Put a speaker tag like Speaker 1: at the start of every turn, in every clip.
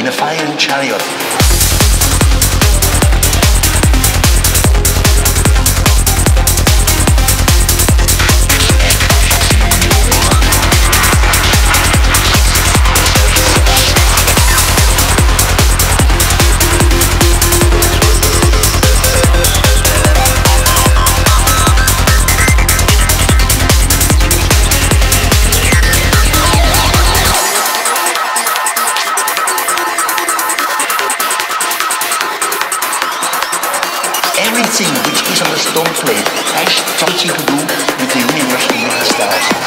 Speaker 1: in a fiery chariot. vakantiegedoe met die nieuwe in de staat.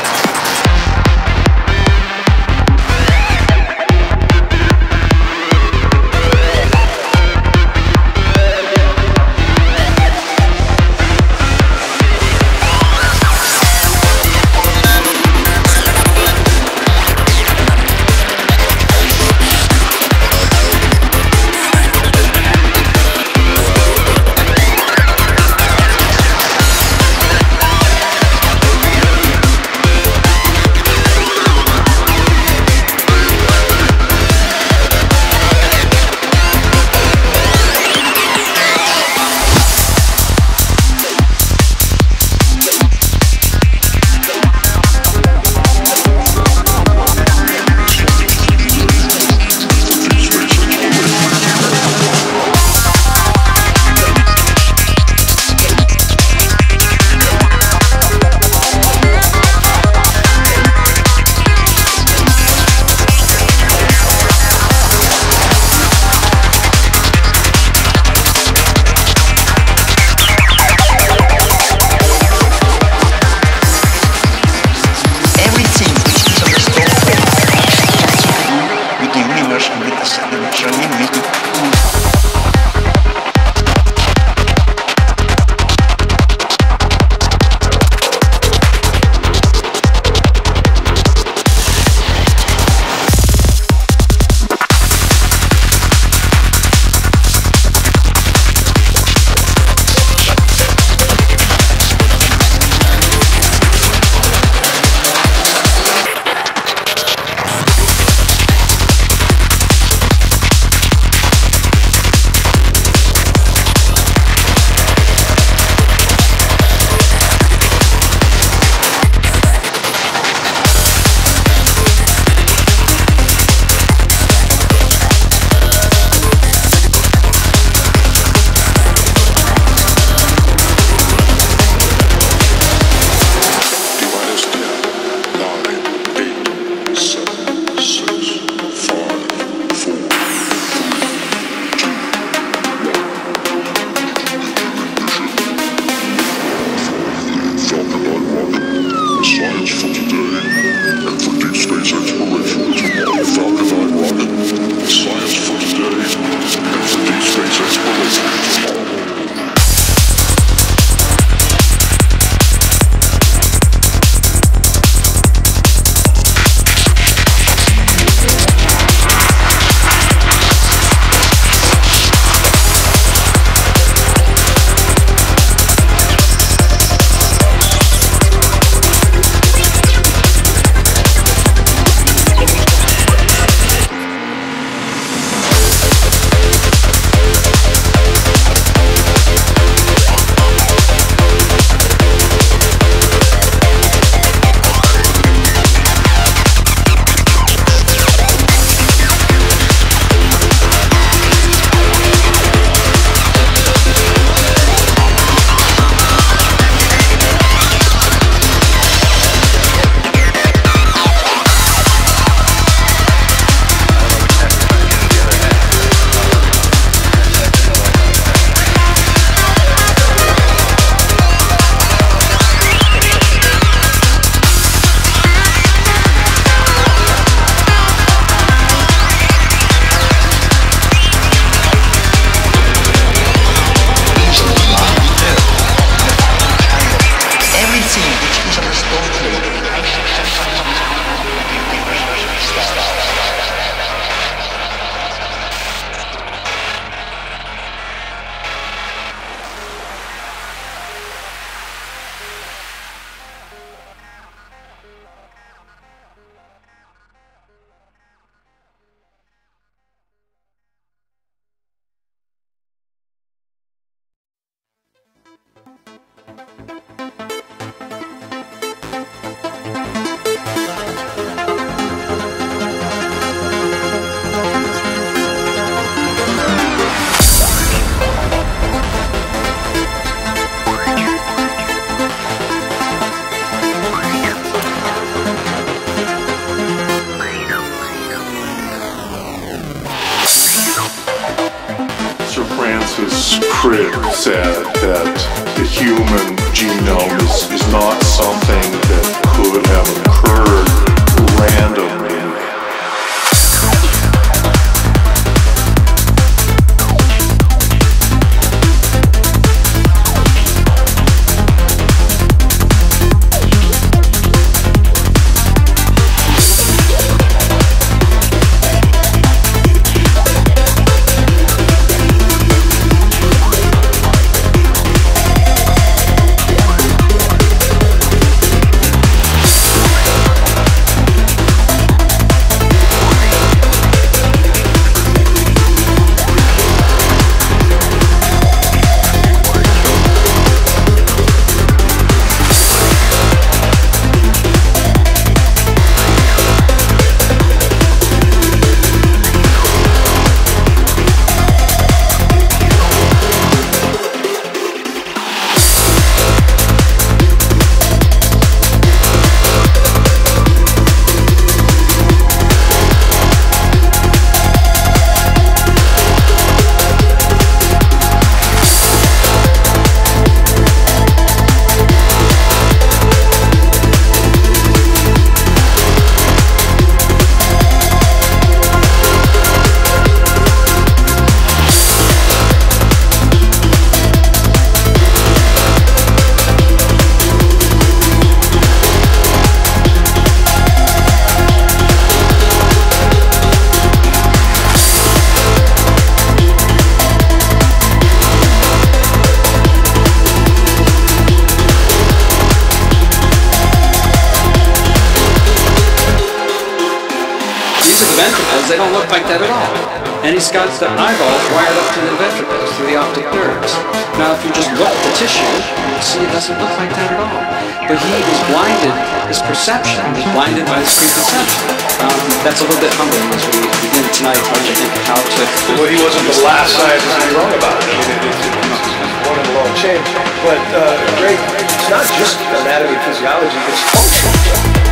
Speaker 1: Perception was blinded by his preconception. Um, that's a little bit humbling as we begin tonight trying to think how to...
Speaker 2: Well, he wasn't the last scientist to be wrong about it. I it, it, it's one in a long chain. But, uh, Greg, it's not just anatomy and physiology, it's function.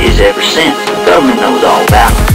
Speaker 3: Is
Speaker 4: ever since. The government knows all about
Speaker 5: them.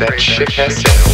Speaker 5: That ship has sailed.